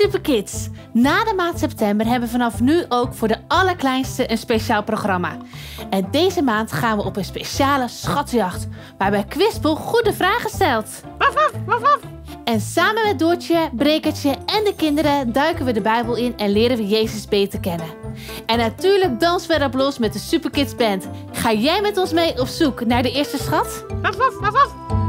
Superkids. Na de maand september hebben we vanaf nu ook voor de allerkleinste een speciaal programma. En deze maand gaan we op een speciale schatjacht, waarbij Quispel goede vragen stelt. Waf waf waf. En samen met Doortje, Brekertje en de kinderen duiken we de Bijbel in en leren we Jezus beter kennen. En natuurlijk dansen we erop los met de Superkids Band. Ga jij met ons mee op zoek naar de eerste schat? Waf, waf, waf, waf.